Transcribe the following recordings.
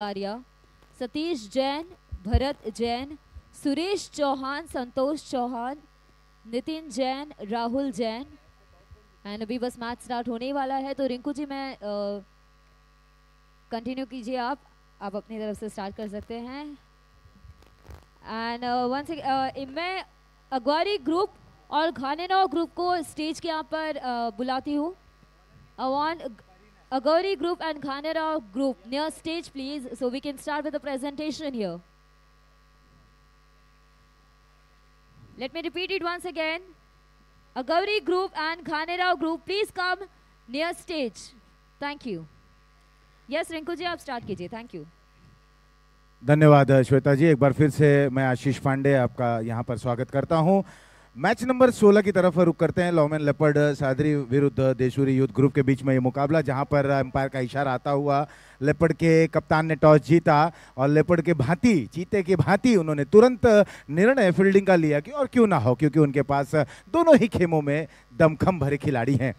Arya Satish Jain Bharat Jain Suresh Chauhan Santosh Chauhan Nitin Jain Rahul Jain. And अभी बस match start होने वाला है तो रिंकू जी मैं कंटिन्यू कीजिए आप। आप अपनी तरफ़ से स्टार्ट कर सकते हैं। एंड वंस मैं अगवारी ग्रुप और घानेनौ ग्रुप को स्टेज के यहाँ पर uh, बुलाती हूँ। Awan Agori group and Khanera group near stage please so we can start with the presentation here. Let me repeat it once again. Agori group and Khanera group please come near stage. Thank you. Yes Rinku ji आप start कीजिए. Thank you. धन्यवाद श्वेता जी एक बार फिर से मैं आशीष पांडे आपका यहाँ पर स्वागत करता हूँ मैच नंबर 16 की तरफ़ रुक करते हैं लॉमेन लेपर्ड, सादरी विरुद्ध देशूरी यूथ ग्रुप के बीच में ये मुकाबला, जहाँ पर एम्पायर का इशारा आता हुआ। लेपर्ड के कप्तान ने टॉस जीता और लेपर्ड के भांति, चीते की भांति उन्होंने तुरंत निर्णय फील्डिंग का लिया कि और क्यों ना हो, क्योंकि उनके पास दोनों ही खेमों में दमखम भरे खिलाड़ी हैं।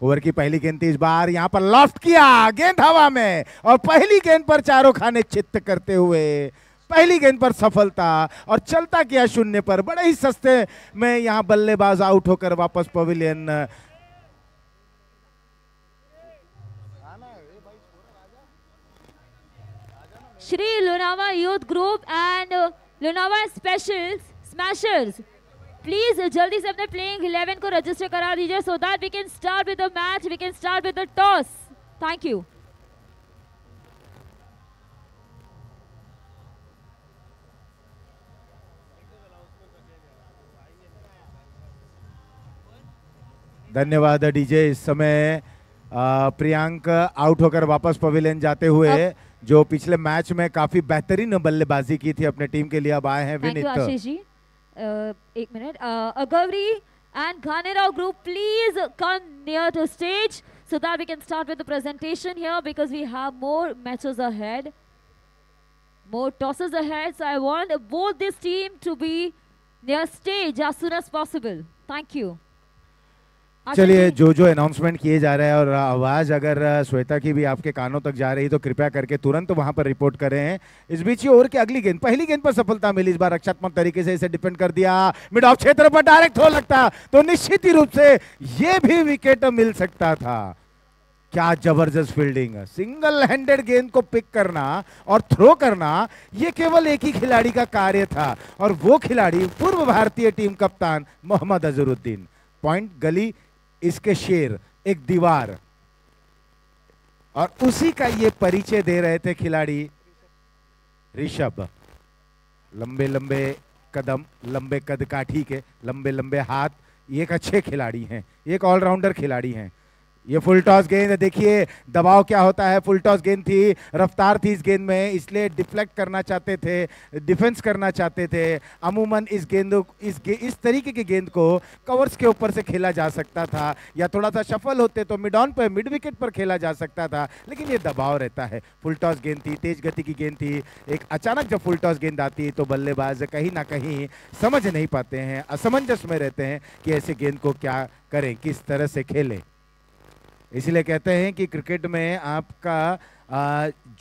ओवर की पहली गेंद इस बार यहाँ पर लॉफ्ट किया गेंद हवा में और पहली गेंद पर चारों खाने चित्त करते हुए पहली गेंद पर सफलता और चलता किया शून्य पर। बड़े ही सस्ते में यहाँ बल्लेबाज आउट होकर वापस pavilion. Shri Lunava youth group and Lonava Specials Smashers please जल्दी से अपने प्लेइंग 11 को रजिस्टर करा दीजिए so that we can start with the match we can start with the toss thank you धन्यवाद डीजे इस समय प्रियांक आउट होकर वापस पवेलियन जाते हुए जो पिछले मैच में काफ़ी बेहतरीन बल्लेबाजी की थी अपने टीम के लिए अब आए हैं विनीत। जी। एक minute. Agauri and Ghanerao group please come near to stage so that we can start with the presentation here because we have more matches ahead more tosses ahead so I want both this team to be near stage as soon as possible thank you चलिए जो जो announcement किए जा रहे हैं और आवाज़ अगर श्वेता की भी आपके कानों तक जा रही तो कृपया करके तुरंत वहाँ पर रिपोर्ट करें। इस बीच ये ओवर की अगली गेंद पहली गेंद पर सफलता मिली इस बार रक्षात्मक तरीके से इसे डिफेंड कर दिया। मिड ऑफ़ क्षेत्र पर डायरेक्ट हो लगता तो निश्चित ही रूप से ये भी विकेट मिल सकता था। क्या ज़बरदस्त फील्डिंग सिंगल हैंडेड गेंद को पिक करना और थ्रो करना ये केवल एक ही खिलाड़ी का कार्य था और वो खिलाड़ी पूर्व भारतीय टीम कप्तान मोहम्मद अजहरुद्दीन पॉइंट गली इसके शेर, एक दीवार। और उसी का ये परिचय दे रहे थे खिलाड़ी ऋषभ। लंबे लंबे कदम, लंबे कद काठी के लंबे लंबे हाथ। ये एक अच्छे खिलाड़ी हैं, ये एक ऑलराउंडर खिलाड़ी हैं। ये फुल टॉस गेंद देखिए दबाव क्या होता है? फुल टॉस गेंद थी रफ्तार थी इस गेंद में इसलिए डिफ्लेक्ट करना चाहते थे डिफेंस करना चाहते थे। अमूमन इस गेंद इस गे, इस तरीके की गेंद को कवर्स के ऊपर से खेला जा सकता था। या थोड़ा सा सफल होते तो मिड ऑन पर मिड विकेट पर खेला जा सकता था लेकिन ये दबाव रहता है। फुल टॉस गेंद थी तेज गति की गेंद थी। एक अचानक जब फुल टॉस गेंद आती है तो बल्लेबाज कहीं ना कहीं समझ नहीं पाते हैं असमंजस में रहते हैं कि ऐसे गेंद को क्या करें किस तरह से खेलें। इसलिए कहते हैं कि क्रिकेट में आपका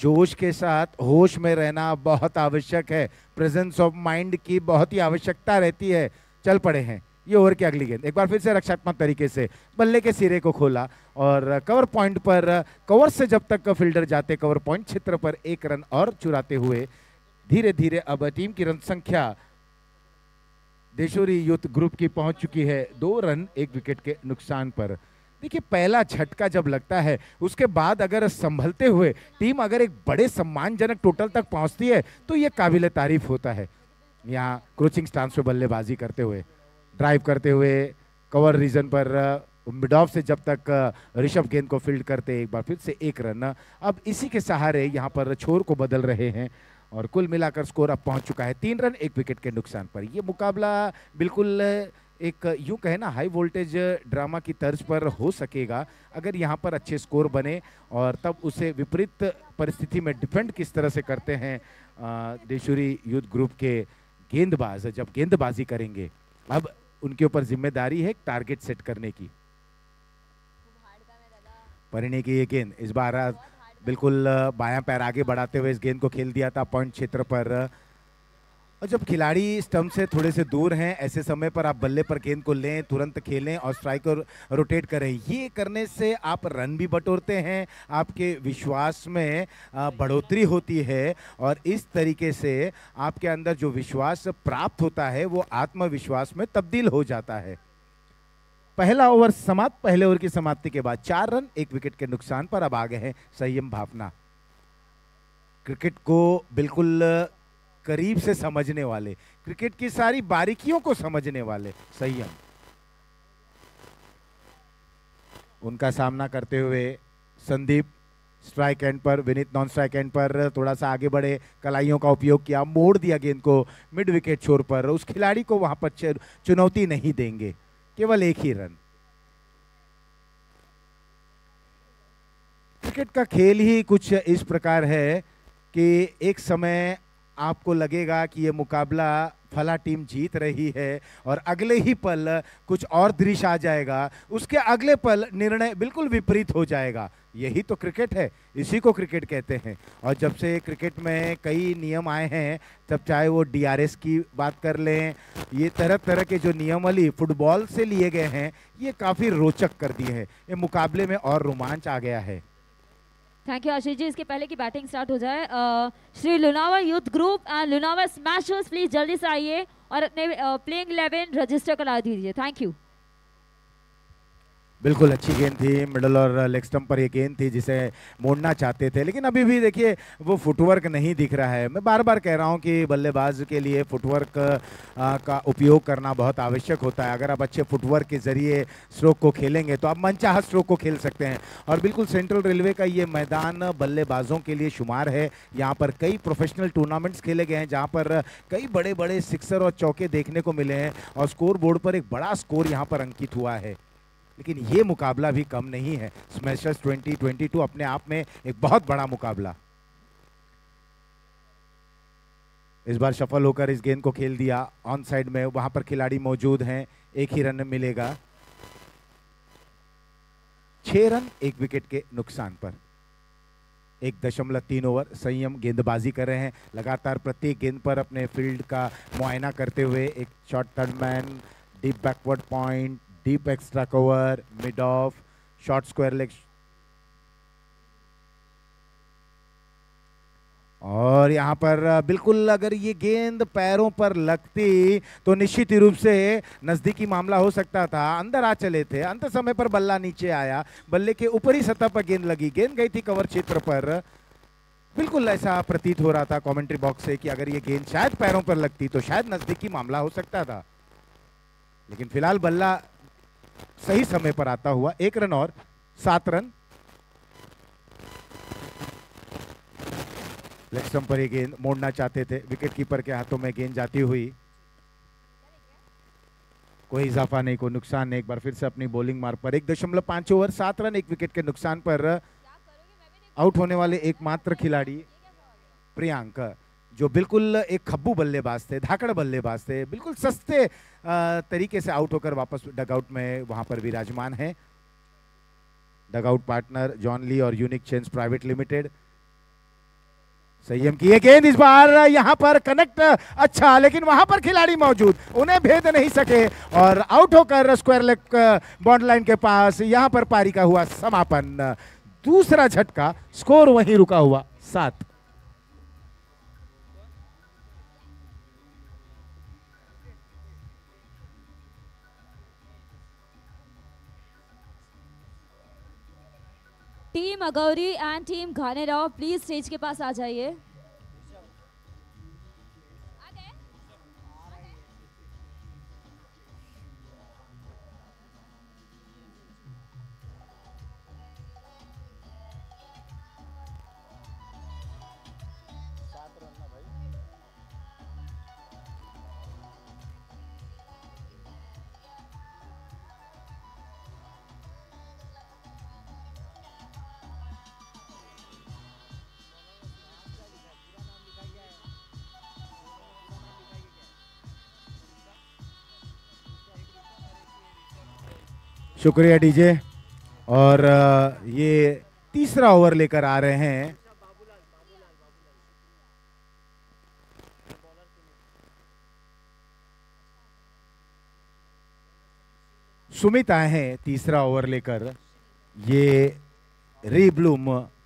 जोश के साथ होश में रहना बहुत आवश्यक है। प्रेजेंस ऑफ़ माइंड की बहुत ही आवश्यकता रहती है। चल पड़े हैं। ये ओवर की अगली गेंद। एक बार फिर से रक्षात्मक तरीके से बल्ले के सिरे को खोला और कवर पॉइंट पर कवर से जब तक फील्डर जाते कवर पॉइंट क्षेत्र पर एक रन और चुराते हुए धीरे धीरे अब टीम की रन संख्या देशोरी यूथ ग्रुप की पहुँच चुकी है। दो रन एक विकेट के नुकसान पर। देखिए, पहला झटका जब लगता है, उसके बाद अगर संभलते हुए टीम अगर एक बड़े सम्मानजनक टोटल तक पहुँचती है तो ये काबिल तारीफ़ होता है। यहाँ क्रोचिंग स्टांस पे बल्लेबाजी करते हुए ड्राइव करते हुए कवर रीजन पर मिड ऑफ़ से जब तक ऋषभ गेंद को फ़ील्ड करते एक बार फिर से एक रन। अब इसी के सहारे यहाँ पर छोर को बदल रहे हैं और कुल मिलाकर स्कोर अब पहुँच चुका है तीन रन, एक विकेट के नुकसान पर। यह मुकाबला बिल्कुल एक यूँ कहे ना हाई वोल्टेज ड्रामा की तर्ज पर हो सकेगा, अगर यहाँ पर अच्छे स्कोर बने और तब उसे विपरीत परिस्थिति में डिफेंड किस तरह से करते हैं देशुरी यूथ ग्रुप के गेंदबाज, जब गेंदबाजी करेंगे। अब उनके ऊपर ज़िम्मेदारी है टारगेट सेट करने की। परिणय की ये गेंद, इस बार बिल्कुल बायां पैर आगे बढ़ाते हुए इस गेंद को खेल दिया था पॉइंट क्षेत्र पर। और जब खिलाड़ी स्टम्प से थोड़े से दूर हैं, ऐसे समय पर आप बल्ले पर गेंद को लें, तुरंत खेलें और स्ट्राइक को रोटेट करें, ये करने से आप रन भी बटोरते हैं, आपके विश्वास में बढ़ोतरी होती है और इस तरीके से आपके अंदर जो विश्वास प्राप्त होता है, वो आत्मविश्वास में तब्दील हो जाता है। पहला ओवर समाप्त, पहले ओवर की समाप्ति के बाद चार रन, एक विकेट के नुकसान पर अब आ गए हैं संयम भावना। क्रिकेट को बिल्कुल करीब से समझने वाले, क्रिकेट की सारी बारीकियों को समझने वाले, संयम। उनका सामना करते हुए संदीप स्ट्राइक एंड पर, विनीत नॉन स्ट्राइक एंड पर थोड़ा सा आगे बढ़े, कलाइयों का उपयोग किया, मोड़ दिया गेंद को मिड विकेट छोर पर। उस खिलाड़ी को वहाँ पर चुनौती नहीं देंगे, केवल एक ही रन। क्रिकेट का खेल ही कुछ इस प्रकार है कि एक समय आपको लगेगा कि ये मुकाबला फला टीम जीत रही है और अगले ही पल कुछ और दृश्य आ जाएगा। उसके अगले पल निर्णय बिल्कुल विपरीत हो जाएगा। यही तो क्रिकेट है। इसी को क्रिकेट कहते हैं। और जब से क्रिकेट में कई नियम आए हैं, तब चाहे वो डीआरएस की बात कर लें, ये तरह तरह के जो नियमावली फुटबॉल से लिए गए हैं, ये काफ़ी रोचक कर दिए हैं। ये मुकाबले में और रोमांच आ गया है। थैंक यू आशीष जी इसके पहले की बैटिंग स्टार्ट हो जाए Shri Lunava youth group and Lunava smashers please जल्दी से आइए और अपने प्लेइंग इलेवन रजिस्टर करा दीजिए थैंक यू बिल्कुल अच्छी गेंद थी मिडल और लेग स्टम्प पर ये गेंद थी जिसे मोड़ना चाहते थे। लेकिन अभी भी देखिए, वो फुटवर्क नहीं दिख रहा है। मैं बार बार कह रहा हूँ कि बल्लेबाज के लिए फुटवर्क का उपयोग करना बहुत आवश्यक होता है। अगर आप अच्छे फुटवर्क के ज़रिए स्ट्रोक को खेलेंगे तो आप मनचाह स्ट्रोक को खेल सकते हैं। और बिल्कुल सेंट्रल रेलवे का ये मैदान बल्लेबाजों के लिए शुमार है। यहाँ पर कई प्रोफेशनल टूर्नामेंट्स खेले गए हैं, जहाँ पर कई बड़े बड़े सिक्सर और चौके देखने को मिले हैं। और स्कोर बोर्ड पर एक बड़ा स्कोर यहाँ पर अंकित हुआ है। लेकिन ये मुकाबला भी कम नहीं है। स्मैशर्स 2022 अपने आप में एक बहुत बड़ा मुकाबला। इस बार सफल होकर इस गेंद को खेल दिया। ऑन साइड में वहाँ पर खिलाड़ी मौजूद हैं। एक ही रन मिलेगा। छह रन एक विकेट के नुकसान पर। एक दशमलव तीन ओवर संयम गेंदबाजी कर रहे हैं। लगातार प्रत्येक गेंद पर अपने फ़ील्ड का मुआयना करते हुए एक short third man deep backward point deep extra cover, mid off, short square leg. और यहाँ पर बिल्कुल अगर ये गेंद पैरों पर लगती तो निश्चित रूप से नज़दीकी मामला हो सकता था। अंदर आ चले थे अंत समय पर बल्ला नीचे आया। बल्ले के ऊपरी सतह पर गेंद लगी। गेंद गई थी कवर क्षेत्र पर। बिल्कुल ऐसा प्रतीत हो रहा था कमेंट्री बॉक्स से कि अगर ये गेंद शायद पैरों पर लगती तो शायद नज़दीकी मामला हो सकता था। लेकिन फ़िलहाल बल्ला सही समय पर आता हुआ एक रन और, सात रन। लेग पर गेंद मोड़ना चाहते थे। विकेट कीपर के हाथों में गेंद जाती हुई। कोई इजाफा नहीं, कोई नुकसान नहीं। एक बार फिर से अपनी बॉलिंग मार पर एक दशमलव पाँच ओवर, सात रन, एक विकेट के नुकसान पर। आउट होने वाले एकमात्र खिलाड़ी प्रियांक। जो बिल्कुल एक खब्बू बल्लेबाज थे, धाकड़ बल्लेबाज थे, बिल्कुल सस्ते तरीके से आउट होकर वापस डगआउट में वहाँ पर विराजमान है। डगआउट पार्टनर जॉन ली और यूनिक चेंज प्राइवेट लिमिटेड संयम की गेंद इस बार, यहाँ पर कनेक्ट अच्छा लेकिन वहाँ पर खिलाड़ी मौजूद, उन्हें भेद नहीं सके और आउट होकर स्क्वायर लेग बॉन्ड लाइन के पास यहाँ पर पारी का हुआ समापन। दूसरा झटका स्कोर वहीं रुका हुआ, सात। Team Agauri and team Ghanerao please stage के पास आ जाइए। शुक्रिया डीजे। और ये तीसरा ओवर लेकर आ रहे हैं। सुमित आए हैं तीसरा ओवर लेकर। ये रीब्लूम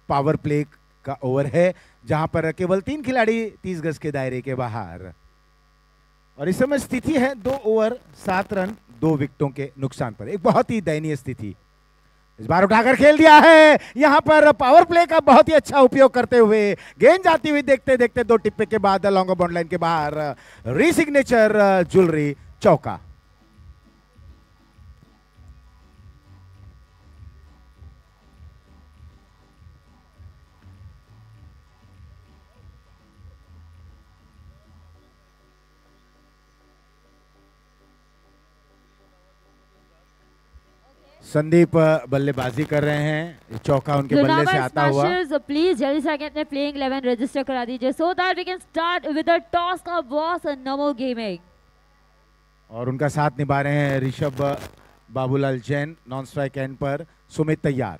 पावर प्ले का ओवर है, जहाँ पर केवल तीन खिलाड़ी तीस गज के दायरे के बाहर। और इस समय स्थिति है दो ओवर, सात रन। दो विकेटों के नुकसान पर। एक बहुत ही दयनीय स्थिति। इस बार उठाकर खेल दिया है। यहाँ पर पावर प्ले का बहुत ही अच्छा उपयोग करते हुए, गेंद जाती हुई देखते देखते दो टिप्पे के बाद लॉन्ग बाउंड लाइन के बाहर रीसिग्नेचर ज्वेलरी चौका। संदीप बल्लेबाजी कर रहे हैं। चौका उनके बल्ले से आता हुआ। प्लीज़ जल्दी से अपने प्लेइंग 11 रजिस्टर करा दीजिए so that we can start with the toss का बॉस नमो गेमिंग और उनका साथ निभा रहे हैं Rishabh Babulal Jain non strike end पर सुमित तैयार।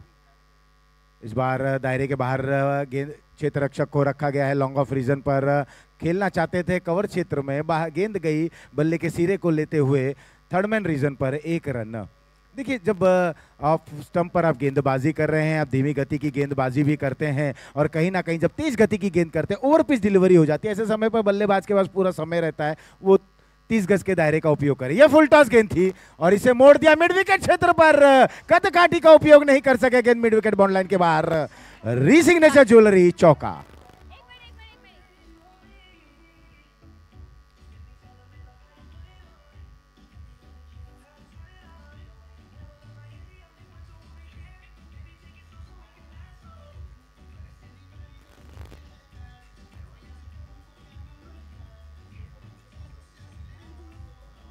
इस बार दायरे के बाहर गेंद क्षेत्र रक्षक को रखा गया है लॉन्ग ऑफ़ रीजन पर खेलना चाहते थे कवर क्षेत्र में गेंद गई बल्ले के सिरे को लेते हुए थर्डमैन रीजन पर एक रन। देखिए, जब आप स्टंप पर आप गेंदबाजी कर रहे हैं, आप धीमी गति की गेंदबाजी भी करते हैं और कहीं ना कहीं जब तेज गति की गेंद करते हैं ओवर पिच डिलीवरी हो जाती है। ऐसे समय पर बल्लेबाज के पास पूरा समय रहता है, वो तीस गज के दायरे का उपयोग करे। यह फुल टॉस गेंद थी और इसे मोड़ दिया मिड विकेट क्षेत्र पर। कद काटी का उपयोग नहीं कर सके गेंद मिड विकेट बॉन्ड लाइन के बाहर। रीसिग्नेचर ज्वेलरी चौका।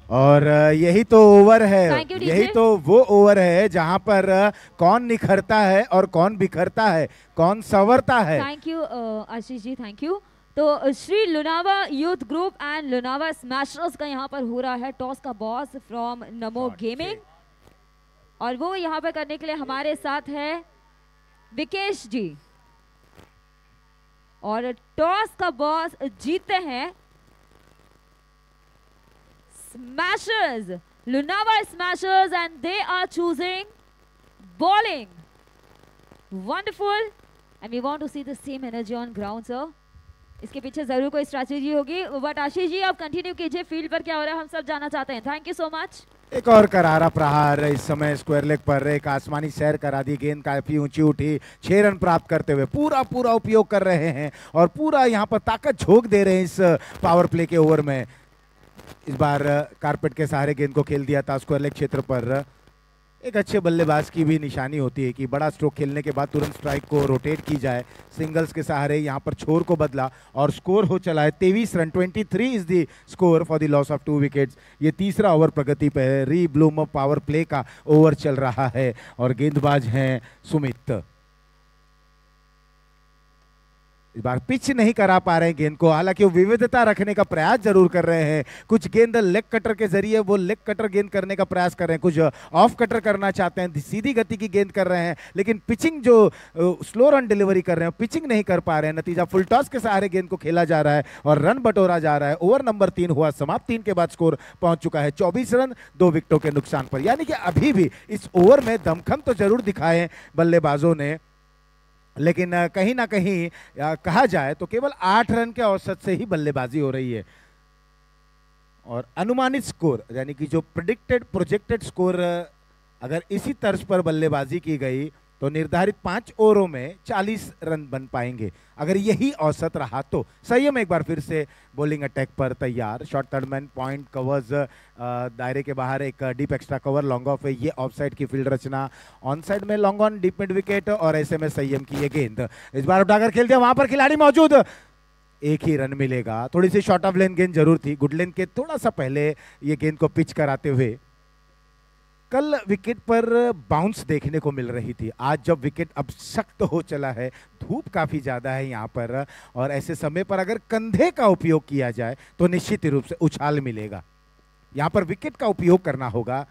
और यही तो ओवर है। यही तो वो ओवर है जहाँ पर कौन निखरता है और कौन बिखरता है कौन सवरता है। Thank you Ashish ji thank you तो Shri Lunava youth group and Lunava smashers का यहाँ पर हो रहा है टॉस का बॉस फ्रॉम नमो गेमिंग। और वो यहाँ पर करने के लिए हमारे साथ है विकेश जी। और टॉस का बॉस जीते हैं Smashers. Lunava Smashers and they are choosing bowling. Wonderful. And we want to see the same energy on ground, sir. इसके पीछे ज़रूर कोई स्ट्रैटेजी होगी। बट आशीष जी आप कंटिन्यू कीजिए। फ़ील्ड पर क्या हो रहा है? हम सब जानना चाहते हैं। थैंक यू सो मच एक और करारा प्रहार इस समय स्क्वायर लेग पर एक आसमानी सैर करा दी। गेंद काफ़ी ऊँची उठी। छह रन प्राप्त करते हुए पूरा पूरा उपयोग कर रहे हैं। और पूरा यहाँ पर ताकत झोंक दे रहे हैं इस पावर प्ले के ओवर में। इस बार कारपेट के सहारे गेंद को खेल दिया था स्क्वायर लेग क्षेत्र पर। एक अच्छे बल्लेबाज की भी निशानी होती है कि बड़ा स्ट्रोक खेलने के बाद तुरंत स्ट्राइक को रोटेट की जाए। सिंगल्स के सहारे यहाँ पर छोर को बदला और स्कोर हो चला है तेईस run 23 is the score for the loss of two wickets ये तीसरा ओवर प्रगति पर है री ब्लूम पावर प्ले का ओवर चल रहा है और गेंदबाज हैं सुमित। इस बार पिच नहीं करा पा रहे हैं गेंद को। हालाँकि वो विविधता रखने का प्रयास ज़रूर कर रहे हैं। कुछ गेंद लेग कटर के ज़रिए वो लेग कटर गेंद करने का प्रयास कर रहे हैं। कुछ ऑफ़ कटर करना चाहते हैं, सीधी गति की गेंद कर रहे हैं, लेकिन पिचिंग जो स्लो रन डिलीवरी कर रहे हैं पिचिंग नहीं कर पा रहे हैं। नतीजा फुल टॉस के सहारे गेंद को खेला जा रहा है और रन बटोरा जा रहा है। ओवर नंबर तीन हुआ, समाप्त तीन के बाद स्कोर पहुँच चुका है। चौबीस रन, दो विकेटों के नुकसान पर। यानी कि अभी भी इस ओवर में दमखम तो ज़रूर दिखाए बल्लेबाजों ने। लेकिन कहीं ना कहीं कहा जाए तो केवल आठ रन के औसत से ही बल्लेबाजी हो रही है। और अनुमानित स्कोर, यानी कि जो प्रिडिक्टेड प्रोजेक्टेड स्कोर अगर इसी तर्ज पर बल्लेबाजी की गई तो निर्धारित पाँच ओवरों में 40 रन बन पाएँगे। अगर यही औसत रहा तो संयम एक बार फिर से बॉलिंग अटैक पर तैयार। Short third man point covers दायरे के बाहर एक deep extra cover long off है ये ऑफ़ साइड की फ़ील्ड रचना। ऑन साइड में long on deep mid wicket और ऐसे में संयम की ये गेंद। इस बार उठाकर खेलते दिया वहाँ पर खिलाड़ी मौजूद। एक ही रन मिलेगा। थोड़ी सी शॉर्ट ऑफ़ लेन गेंद ज़रूर थी। गुड लेन के थोड़ा सा पहले ये गेंद को पिच कराते हुए कल विकेट पर बाउंस देखने को मिल रही थी। आज जब विकेट अब सख्त हो चला है, धूप काफ़ी ज़्यादा है यहाँ पर, और ऐसे समय पर अगर कंधे का उपयोग किया जाए तो निश्चित रूप से उछाल मिलेगा। यहाँ पर विकेट का उपयोग करना होगा।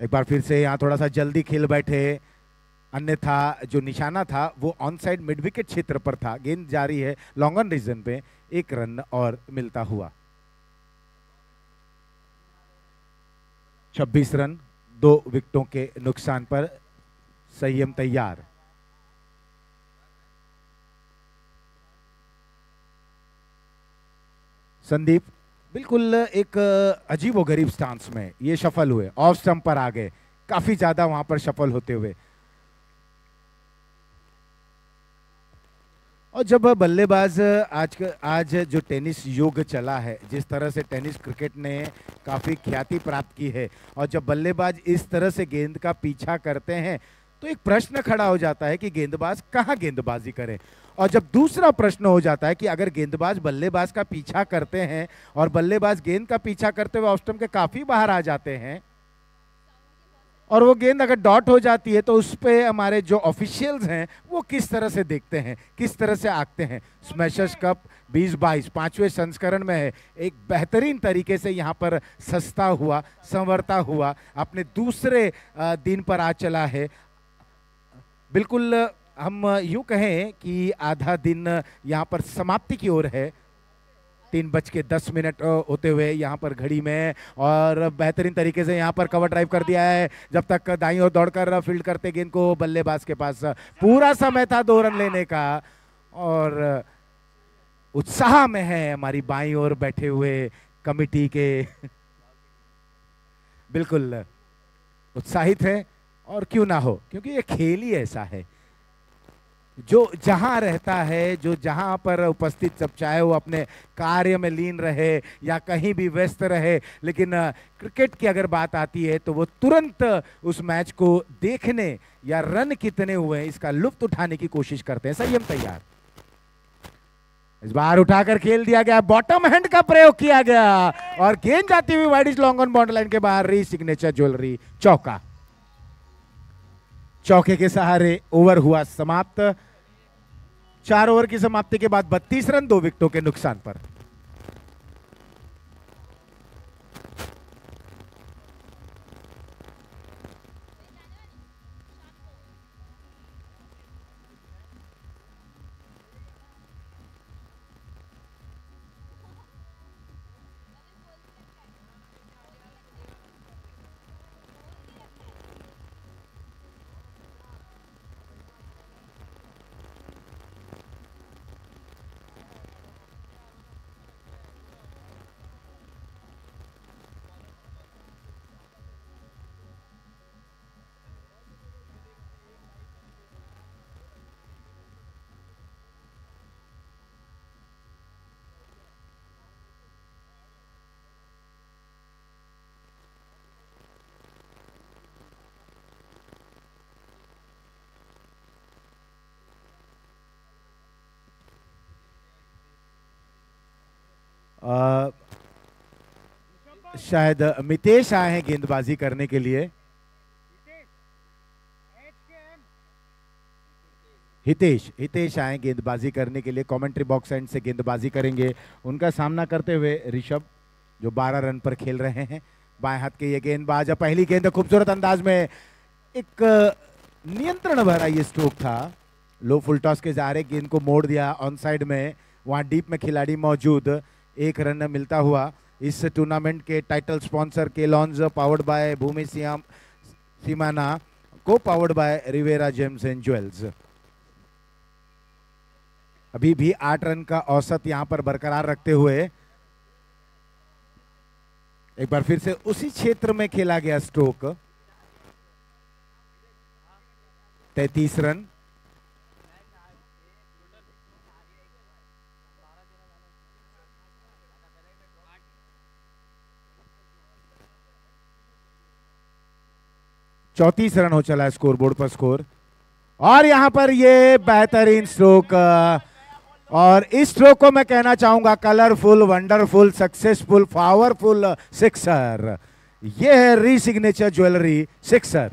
एक बार फिर से यहाँ थोड़ा सा जल्दी खेल बैठे। अन्यथा जो निशाना था, वो ऑन साइड मिड विकेट क्षेत्र पर था। गेंद जारी है लॉन्ग ऑन रीजन पे एक रन और मिलता हुआ। 26 रन, दो विकेटों के नुकसान पर संयम तैयार। संदीप, बिल्कुल एक अजीब व गरीब स्टांस में ये सफल हुए। ऑफ़ स्टंप पर आ गए। काफ़ी ज़्यादा वहाँ पर सफल होते हुए। और जब बल्लेबाज आज आज जो टेनिस युग चला है, जिस तरह से टेनिस क्रिकेट ने काफ़ी ख्याति प्राप्त की है, और जब बल्लेबाज इस तरह से गेंद का पीछा करते हैं तो एक प्रश्न खड़ा हो जाता है कि गेंदबाज कहाँ गेंदबाजी करें? और जब दूसरा प्रश्न हो जाता है कि अगर गेंदबाज बल्लेबाज का पीछा करते हैं, और बल्लेबाज गेंद का पीछा करते हुए ऑस्टम के काफ़ी बाहर आ जाते हैं और वो गेंद अगर डॉट हो जाती है तो उस पर हमारे जो ऑफिशियल्स हैं, वो किस तरह से देखते हैं, किस तरह से आंकते हैं। स्मैशर्स कप 20 बाईस, पाँचवें संस्करण में है। एक बेहतरीन तरीके से यहाँ पर सस्ता हुआ, संवरता हुआ, अपने दूसरे दिन पर आ चला है। बिल्कुल, हम यूँ कहें कि आधा दिन यहाँ पर समाप्ति की ओर है। तीन बज के दस मिनट होते हुए यहाँ पर घड़ी में और बेहतरीन तरीके से यहाँ पर कवर ड्राइव कर दिया है। जब तक दाई और दौड़कर फ़ील्ड करते गेंद को बल्लेबाज के पास, पूरा समय था दो रन लेने का और उत्साह में है हमारी बाई ओर बैठे हुए कमिटी के। बिल्कुल उत्साहित है और क्यों ना हो, क्योंकि ये खेल ही ऐसा है। जो जहाँ रहता है, जो जहाँ पर उपस्थित सब, चाहे वो अपने कार्य में लीन रहे या कहीं भी व्यस्त रहे, लेकिन क्रिकेट की अगर बात आती है तो वो तुरंत उस मैच को देखने या रन कितने हुए इसका लुप्त उठाने की कोशिश करते हैं। संयम तैयार। इस बार उठाकर खेल दिया गया, बॉटम हैंड का प्रयोग किया गया, और गेंद जाती हुई wide long on boundary line के बाहर, री सिग्नेचर ज्वेलरी, चौका। चौके के सहारे ओवर हुआ समाप्त। चार ओवर की समाप्ति के बाद बत्तीस रन, दो विकेटों के नुकसान पर। शायद मितेश आए हैं गेंदबाजी करने के लिए। हितेश हितेश आए गेंदबाजी करने के लिए। कमेंट्री बॉक्स एंड से गेंदबाजी करेंगे। उनका सामना करते हुए ऋषभ, जो 12 रन पर खेल रहे हैं, बाएँ हाथ के ये गेंदबाज। पहली गेंद खूबसूरत अंदाज में एक नियंत्रण भरा ये स्ट्रोक था। लो फुल टॉस के रहे, गेंद को मोड़ दिया। ऑन साइड में, वहाँ डीप में खिलाड़ी मौजूद। एक रन मिलता हुआ। इस टूर्नामेंट के टाइटल स्पॉन्सर के लॉन्ज पावर्ड बाय भूमि सियाम, सीमाना, को powered by Riviera gems and jewels. अभी भी आठ रन का औसत यहाँ पर बरकरार रखते हुए एक बार फिर से उसी क्षेत्र में खेला गया स्ट्रोक तैतीस रन। चौतीस रन हो चला है स्कोर बोर्ड पर स्कोर। और यहाँ पर ये बेहतरीन स्ट्रोक और इस स्ट्रोक को मैं कहना चाहूँगा colourful wonderful successful powerful sixer ये है री सिग्नेचर ज्वेलरी सिक्सर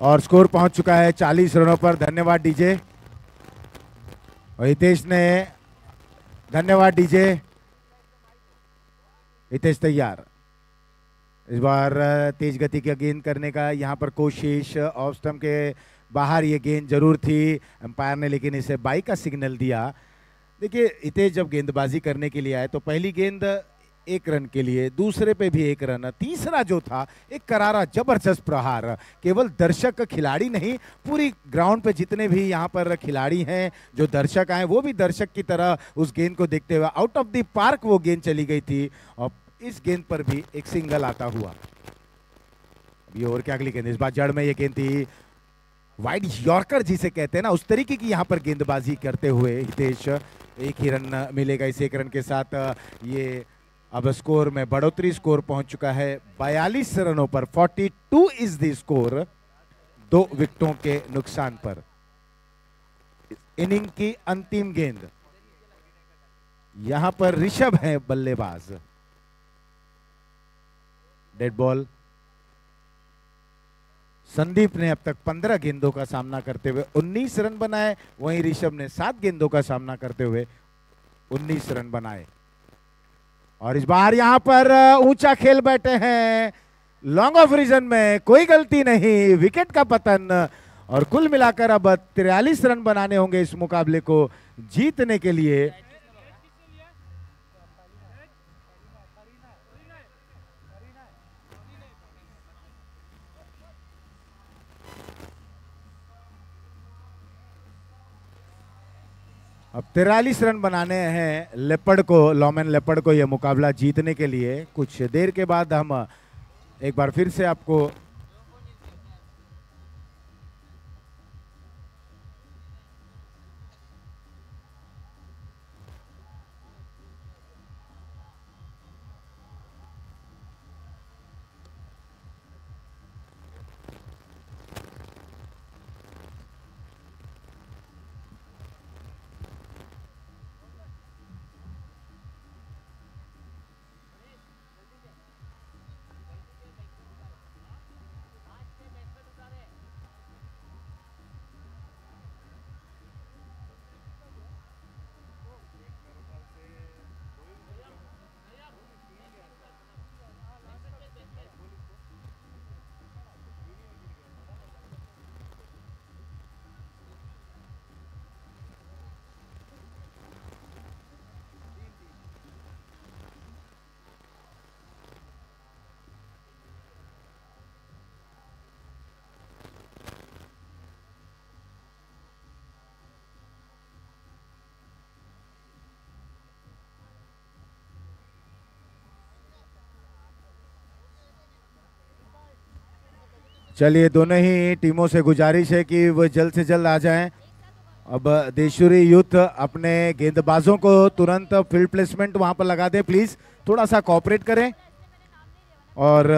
और स्कोर पहुँच चुका है 40 रनों पर। धन्यवाद डीजे। और हितेश ने, धन्यवाद डीजे। हितेश तैयार। इस बार तेज गति का गेंद करने का यहाँ पर कोशिश। ऑफ़ स्टम्प के बाहर ये गेंद ज़रूर थी। एम्पायर ने लेकिन इसे बाई का सिग्नल दिया। देखिए, हितेश जब गेंदबाजी करने के लिए आए तो पहली गेंद एक रन के लिए, दूसरे पे भी एक रन, तीसरा जो था, एक करारा ज़बरदस्त प्रहार। केवल दर्शक खिलाड़ी नहीं, पूरी ग्राउंड पे जितने भी यहाँ पर खिलाड़ी हैं, जो दर्शक आए, वो भी दर्शक की तरह उस गेंद को देखते हुए आउट ऑफ़ द पार्क वो गेंद चली गई थी और इस गेंद पर भी एक सिंगल आता हुआ। अभी और क्या अगली गेंद? इस बार जड़ में ये गेंद थी। वाइड यॉर्कर जिसे कहते हैं ना, उस तरीके की यहाँ पर गेंदबाजी करते हुए हितेश, एक ही रन मिलेगा इस एक रन के साथ। ये अब स्कोर में बढ़ोतरी स्कोर पहुँच चुका है। बयालीस रनों पर 42 इज़ द स्कोर दो विकेटों के नुकसान पर। इनिंग की अंतिम गेंद। यहाँ पर ऋषभ है बल्लेबाज। डेड बॉल संदीप ने अब तक 15 गेंदों का सामना करते हुए 19 रन बनाए। वहीं ऋषभ ने सात गेंदों का सामना करते हुए 19 रन बनाए। और इस बार यहाँ पर ऊँचा खेल बैठे हैं। लॉन्ग ऑफ़ रीजन में कोई गलती नहीं विकेट का पतन। और कुल मिलाकर अब तिरयालीस रन बनाने होंगे इस मुकाबले को जीतने के लिए। अब तिरालीस रन बनाने हैं लेपड़ को, लॉमेन लेपड़ को यह मुकाबला जीतने के लिए। कुछ देर के बाद हम एक बार फिर से आपको चलिए दोनों ही टीमों से गुजारिश है कि वो जल्द से जल्द आ जाएँ। अब देशुरी यूथ अपने गेंदबाजों को तुरंत फ़ील्ड प्लेसमेंट वहाँ पर लगा दें प्लीज़ थोड़ा सा कॉपरेट करें। और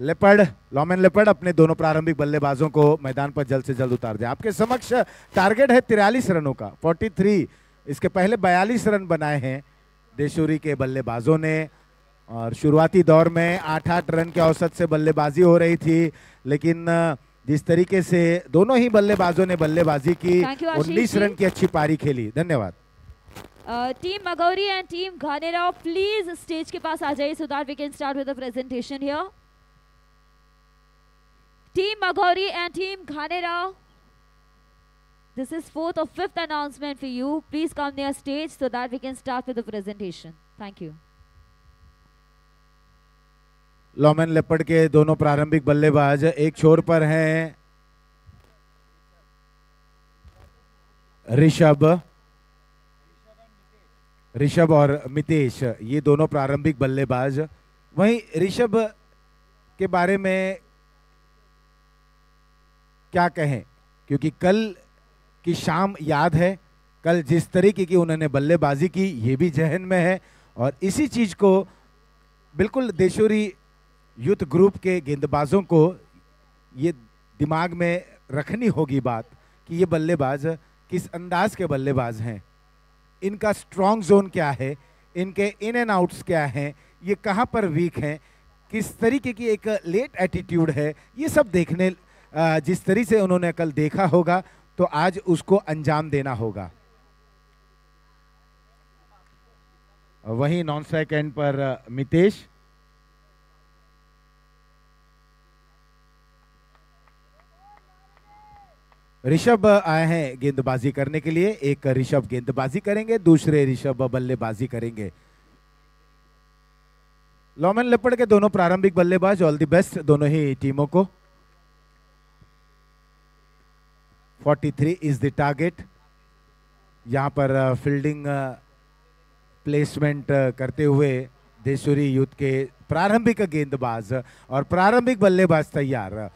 लेपर्ड लॉमेन लेपर्ड अपने दोनों प्रारंभिक बल्लेबाजों को मैदान पर जल्द से जल्द उतार दें। आपके समक्ष टारगेट है तिरालीस रनों का। 43 इसके पहले 42 रन बनाए हैं देशुरी के बल्लेबाजों ने। और शुरुआती दौर में आठ आठ रन के औसत से बल्लेबाजी हो रही थी लेकिन जिस तरीके से दोनों ही बल्लेबाजों ने बल्लेबाजी की उन्नीस रन की अच्छी पारी खेली। धन्यवाद। Team Magauri and team Ghanerao please stage के पास आ जाइए। So that we can start with the presentation here team Magauri and team Ghanerao this is fourth or fifth announcement for you. Please come near stage. so that we can start with the presentation. Thank you. Lawmen leopard के दोनों प्रारंभिक बल्लेबाज एक छोर पर हैं। ऋषभ ऋषभ और मितेश, ये दोनों प्रारंभिक बल्लेबाज। वहीं ऋषभ के बारे में क्या कहें? क्योंकि कल की शाम याद है, कल जिस तरीके की उन्होंने बल्लेबाजी की, ये भी जहन में है। और इसी चीज़ को बिल्कुल देशोरी यूथ ग्रुप के गेंदबाजों को ये दिमाग में रखनी होगी बात कि ये बल्लेबाज किस अंदाज के बल्लेबाज हैं? इनका स्ट्रॉन्ग जोन क्या है? इनके इन एंड आउट्स क्या हैं? ये कहाँ पर वीक हैं? किस तरीके की एक लेट एटीट्यूड है? ये सब देखने जिस तरीके से उन्होंने कल देखा होगा तो आज उसको अंजाम देना होगा। वहीं नॉन स्ट्राइक एंड पर मितेश। ऋषभ आए हैं गेंदबाजी करने के लिए। एक ऋषभ गेंदबाजी करेंगे, दूसरे ऋषभ बल्लेबाजी करेंगे। लॉमन लेपड़ के दोनों प्रारंभिक बल्लेबाज, ऑल दी बेस्ट दोनों ही टीमों को। 43 इज़ द टारगेट। यहाँ पर फील्डिंग प्लेसमेंट करते हुए देशुरी यूथ के प्रारंभिक गेंदबाज और प्रारंभिक बल्लेबाज तैयार।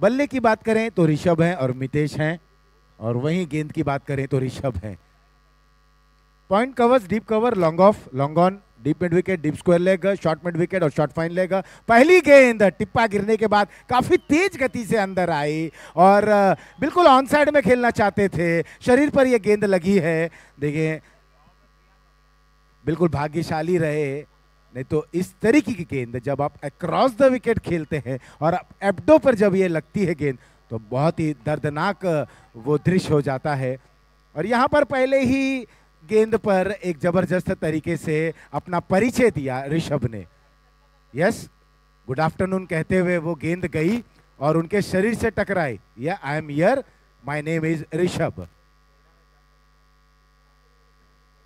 बल्ले की बात करें तो ऋषभ हैं और मितेश हैं, और वहीं गेंद की बात करें तो ऋषभ हैं। Point covers deep cover long off long on deep mid wicket deep square leg short mid wicket और शॉर्ट फाइन लेग पहली गेंद टिप्पा गिरने के बाद काफ़ी तेज गति से अंदर आई और बिल्कुल ऑन साइड में खेलना चाहते थे। शरीर पर यह गेंद लगी है। देखिए, बिल्कुल भाग्यशाली रहे। नहीं तो इस तरीके की गेंद, जब आप अक्रॉस द विकेट खेलते हैं और एप्डो पर जब ये लगती है गेंद तो बहुत ही दर्दनाक वो दृश्य हो जाता है। और यहाँ पर पहले ही गेंद पर एक ज़बरदस्त तरीके से अपना परिचय दिया ऋषभ ने। यस गुड आफ्टरनून कहते हुए वो गेंद गई और उनके शरीर से टकराई। Yeah I am yeah my name is Rishabh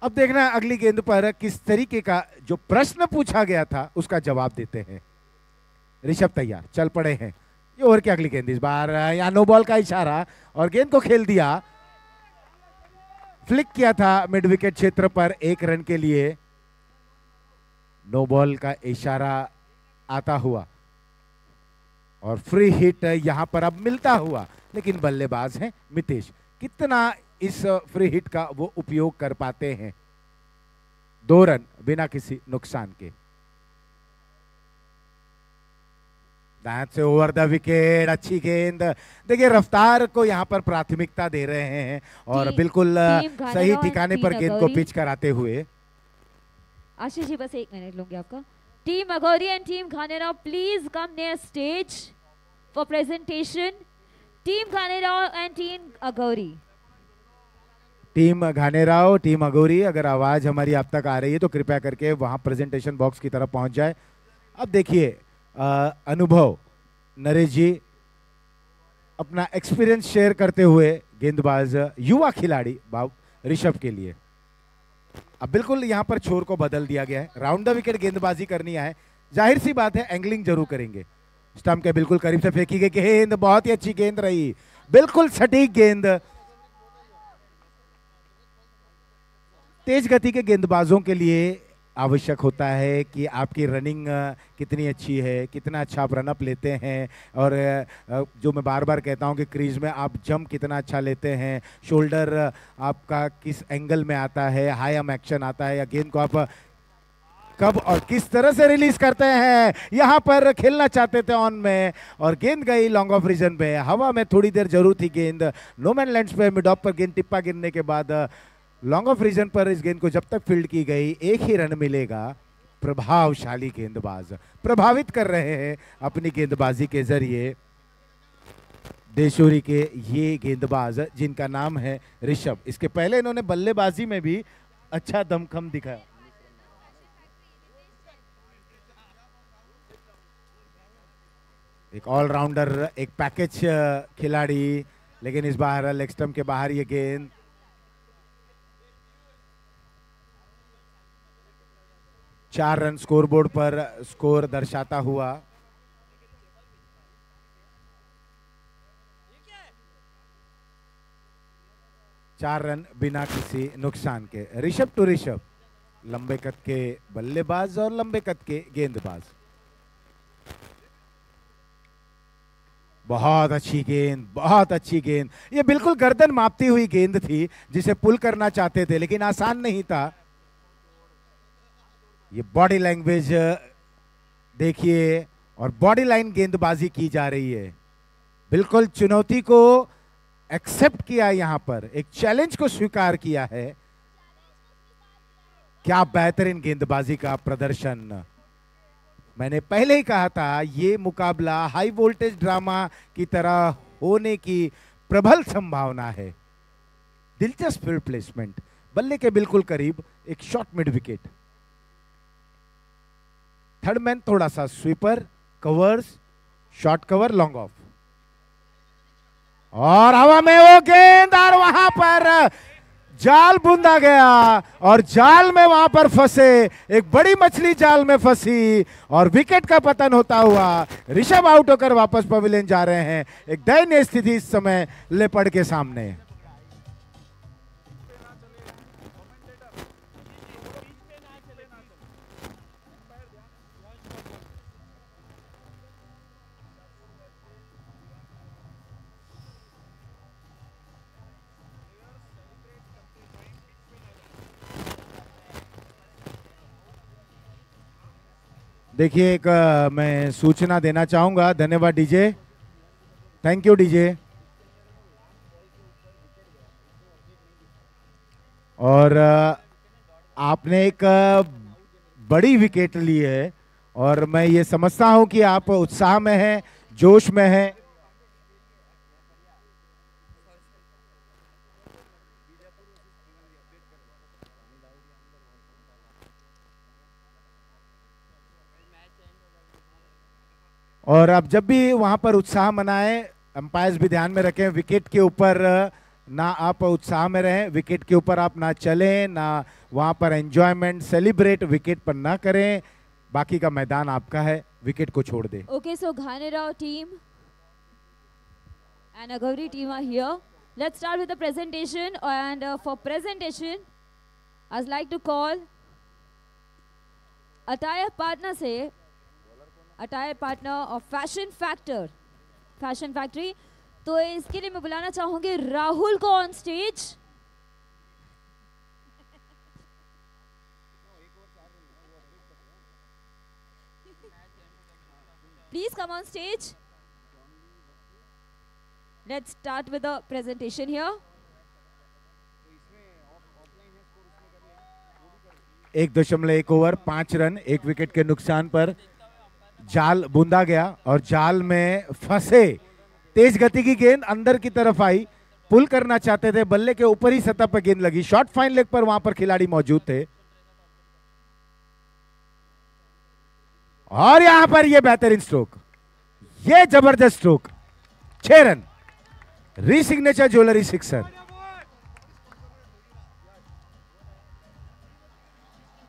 अब देखना अगली गेंद पर किस तरीके का जो प्रश्न पूछा गया था, उसका जवाब देते हैं। ऋषभ तैयार, चल पड़े हैं। ये और क्या अगली गेंद इस बार? या नो बॉल का इशारा। और गेंद को खेल दिया। फ्लिक किया था मिड विकेट क्षेत्र पर एक रन के लिए। नो बॉल का इशारा आता हुआ। और फ्री हिट यहाँ पर अब मिलता हुआ। लेकिन बल्लेबाज हैं मितेश। कितना इस फ्री हिट का वो उपयोग कर पाते हैं। दो रन बिना किसी नुकसान के। से ओवर द विकेट अच्छी गेंद। देखिए रफ्तार को यहाँ पर प्राथमिकता दे रहे हैं और बिल्कुल सही ठिकाने पर गेंद को पिच कराते हुए। आशीष जी बस एक मिनट लूँगी आपका। Team Agauri and team Khanera please come near stage for presentation team Khanera and team Agauri team Ghanerao team Agori, अगर आवाज़ हमारी आप तक आ रही है तो कृपया करके वहाँ प्रेजेंटेशन बॉक्स की तरफ़ पहुँच जाए। अब देखिए अनुभव, नरेश जी, अपना एक्सपीरियंस शेयर करते हुए गेंदबाज, युवा खिलाड़ी बाब ऋषभ के लिए। अब बिल्कुल यहाँ पर छोर को बदल दिया गया है। राउंड द विकेट गेंदबाजी करनी है ज़ाहिर सी बात है एंगलिंग ज़रूर करेंगे। स्टम्प के बिल्कुल करीब से फेंकी गई गेंद, बहुत ही अच्छी गेंद रही। बिल्कुल सटीक गेंद तेज गति के गेंदबाजों के लिए आवश्यक होता है कि आपकी रनिंग कितनी अच्छी है, कितना अच्छा आप रनअप लेते हैं और जो मैं बार बार कहता हूँ कि क्रीज में आप जंप कितना अच्छा लेते हैं शोल्डर आपका किस एंगल में आता है हाई एम एक्शन आता है या गेंद को आप कब और किस तरह से रिलीज़ करते हैं, यहाँ पर खेलना चाहते थे ऑन में और गेंद गई लॉन्ग ऑफ़ रीजन पे। हवा में थोड़ी देर ज़रूर थी गेंद। नो मैन लैंड पे मिड ऑफ़ पर गेंद टिप्पा गिरने के बाद लॉन्ग ऑफ़ रीजन पर इस गेंद को जब तक फ़ील्ड की गई, एक ही रन मिलेगा प्रभावशाली गेंदबाज। प्रभावित कर रहे हैं अपनी गेंदबाजी के ज़रिए। देशोरी के ये गेंदबाज, जिनका नाम है ऋषभ, इसके पहले इन्होंने बल्लेबाजी में भी अच्छा दमखम दिखाया। एक ऑलराउंडर एक पैकेज खिलाड़ी, लेकिन इस बार लेग स्टम्प के बाहर ये गेंद। चार रन स्कोरबोर्ड पर स्कोर दर्शाता हुआ। चार रन बिना किसी नुकसान के। ऋषभ टू ऋषभ, लंबे कद के बल्लेबाज और लंबे कद के गेंदबाज। बहुत अच्छी गेंद, बहुत अच्छी गेंद। ये बिल्कुल गर्दन मापती हुई गेंद थी जिसे पुल करना चाहते थे, लेकिन आसान नहीं था। ये बॉडी लैंग्वेज देखिए और बॉडी लाइन गेंदबाजी की जा रही है। बिल्कुल चुनौती को एक्सेप्ट किया यहाँ पर, एक चैलेंज को स्वीकार किया है। क्या बेहतरीन गेंदबाजी का प्रदर्शन। मैंने पहले ही कहा था, ये मुकाबला हाई वोल्टेज ड्रामा की तरह होने की प्रबल संभावना है। दिलचस्प फ़ील्ड प्लेसमेंट बल्ले के बिल्कुल करीब, एक short mid wicket third man थोड़ा सा sweeper covers short cover long off और हवा में वो गेंद और वहाँ पर जाल बूंदा गया और जाल में वहाँ पर फंसे, एक बड़ी मछली जाल में फंसी और विकेट का पतन होता हुआ ऋषभ आउट होकर वापस पवेलियन जा रहे हैं। एक दयनीय स्थिति इस समय लेपड़ के सामने। देखिए एक मैं सूचना देना चाहूँगा। धन्यवाद डीजे। Thank you DJ. और आपने एक बड़ी विकेट ली है। और मैं ये समझता हूँ कि आप उत्साह में हैं, जोश में हैं। और आप जब भी वहाँ पर उत्साह मनाए, अंपायर्स भी ध्यान में रखें, विकेट के ऊपर, ना आप उत्साह में रहें, विकेट के ऊपर आप ना चलें, ना वहाँ पर एंजॉयमेंट सेलिब्रेट विकेट पर ना करें, बाकी का मैदान आपका है, विकेट को छोड़ दे। Okay so Ghanerao team and Agauri team are here let's start with the presentation and for presentation I like to call attire partner से attire partner of fashion factor fashion factory तो इसके लिए मैं बुलाना चाहूँगी राहुल को on stage please come on stage let's start with presentation here एक दशमलव एक ओवर पाँच रन, एक विकेट के नुकसान पर जाल बूंदा गया और जाल में फंसे। तेज गति की गेंद अंदर की तरफ़ आई। पुल करना चाहते थे, बल्ले के ऊपर ही सतह पर गेंद लगी। शॉर्ट फाइन लेग पर वहाँ पर खिलाड़ी मौजूद थे। और यहाँ पर यह बेहतरीन स्ट्रोक यह ज़बरदस्त स्ट्रोक छह रन। री सिग्नेचर ज्वेलरी सिक्सर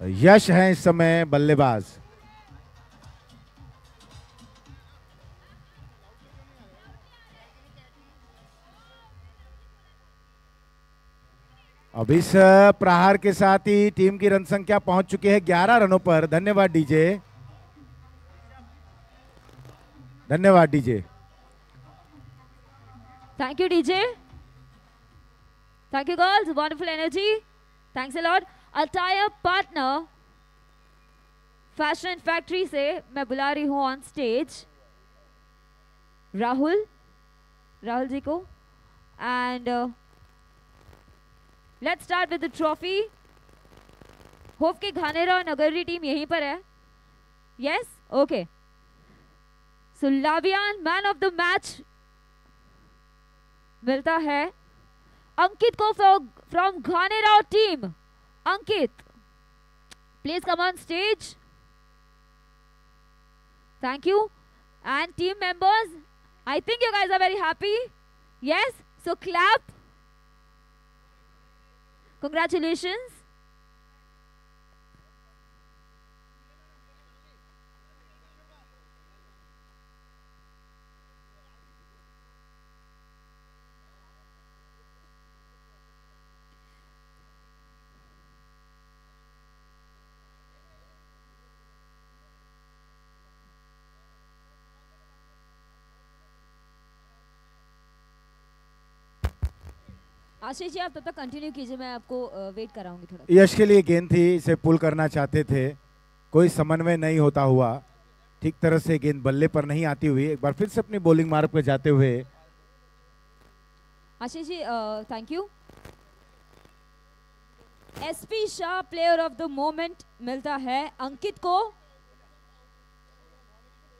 यश है इस समय बल्लेबाज। अब इस प्रहार के साथ ही टीम की रन संख्या पहुँच चुकी है 11 रनों पर। धन्यवाद डीजे। धन्यवाद DJ. Thank you DJ. Thank you girls wonderful energy thanks a lot attire partner fashion and factory से मैं बुला रही हूँ ऑन स्टेज राहुल राहुल जी को. And uh, let's start with the trophy hope की घानेरा और नगरी टीम यहीं पर है यस ओके सो लावियान मैन ऑफ़ द मैच मिलता है। अंकित को from Ghanera team Ankit please come on stage thank you and team members I think you guys are very happy yes so clap Congratulations. Ashish ji आप तब तो तक continue कीजिए मैं आपको वेट कराऊँगी थोड़ा। यश के लिए गेंद थी इसे पुल करना चाहते थे। कोई समन्वय नहीं होता हुआ ठीक तरह से गेंद बल्ले पर नहीं आती हुई। एक बार फिर से अपनी बॉलिंग मार्ग पर जाते हुए। Ashish ji thank you SP Shah player of the moment मिलता है अंकित को।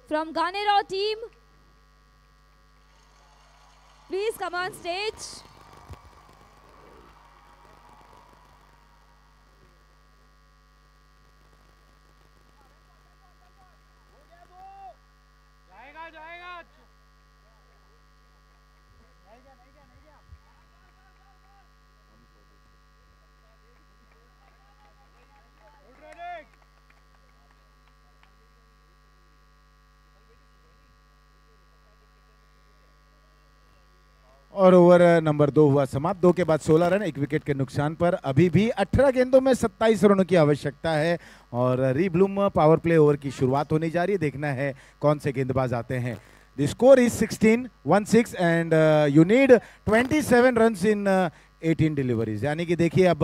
From Ganera team please come on stage. जाएगा जाएगा और ओवर नंबर दो हुआ समाप्त। दो के बाद 16 रन एक विकेट के नुकसान पर। अभी भी 18 गेंदों में 27 रनों की आवश्यकता है और रीब्लूम पावर प्ले ओवर की शुरुआत होने जा रही है। देखना है कौन से गेंदबाज आते हैं। The score is 16 1 6 and you need 27 runs in 18 deliveries यानी कि देखिए अब